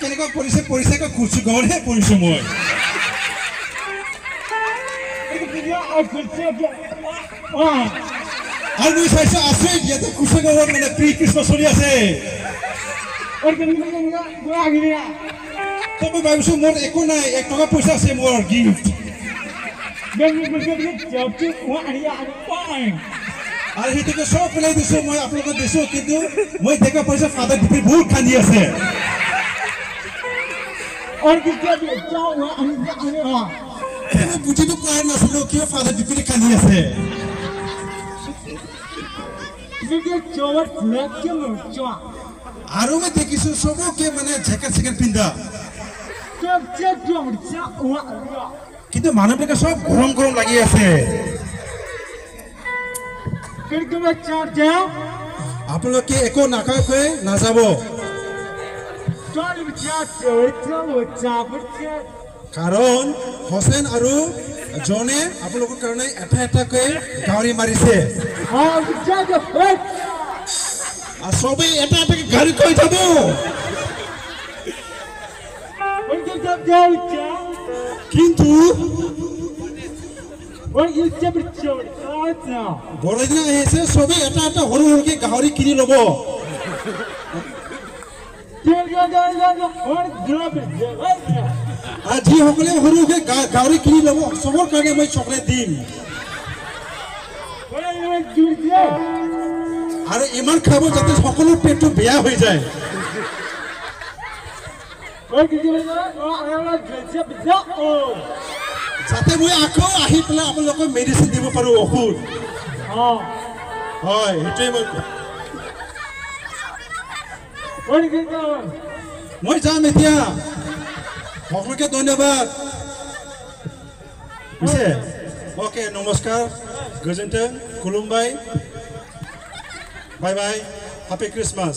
কেনেকুৱা পৰিছে পৰিছে কুচি ঘৰহে পৰিছো মই। আৰু মই চাইছো, আছে ইয়াতে কুচি গাঁৱত মানে প্ৰি খ্ৰীষ্টমাছ চলি আছে। তো মই ভাবিছো, মোৰ একো নাই, এক টকা পইচা আছে মোৰ গিফ্ট আৰু সেইটোকে চব পেলাই দিছো মই আপোনালোকক দিছো কিন্তু মই দেখা পাইছো ফাদাৰ ডিপি বহুত কান্দি আছে। বুজিতো পোৱা নাছিলো কিয় ফাদাৰ ডিপি কান্দি আছে। আৰু মই দেখিছো চবকে মানে জেকেট চেকেট পিন্ধা। কিন্তু মানুহবিলাকে চব গৰম গৰম লাগি আছে। আপোনালোকে একো নাখাকৈ নাযাব। কাৰণ হোসেন আৰু জনে আপোনালোকৰ কাৰণে এটা এটাকৈ গাহৰি মাৰিছে। চবেই এটা এটাকৈ গাড়ী কৈ যাব। কিন্তু বৰদিনা আহিছে চবেই এটা এটা সৰু সৰুকৈ গাহৰি কিনি ল'ব। যিসকলে সৰু সৰুকৈ গাহৰি কিনি ল'ব চবৰ কাৰণে মই চকলেট দিম। আৰু ইমান খাব যাতে সকলো পেটটো বেয়া হৈ যায়। যাতে মই আকৌ আহি পেলাই আপোনালোকক মেডিচিন দিব পাৰোঁ ঔষধ। হয় সেইটোৱে মই মই যাম এতিয়া। সকলোকে ধন্যবাদ। বুজিছে অ'কে নমস্কাৰ। গোজোন্থों খুলুমবাই বাই বাই। Happy Christmas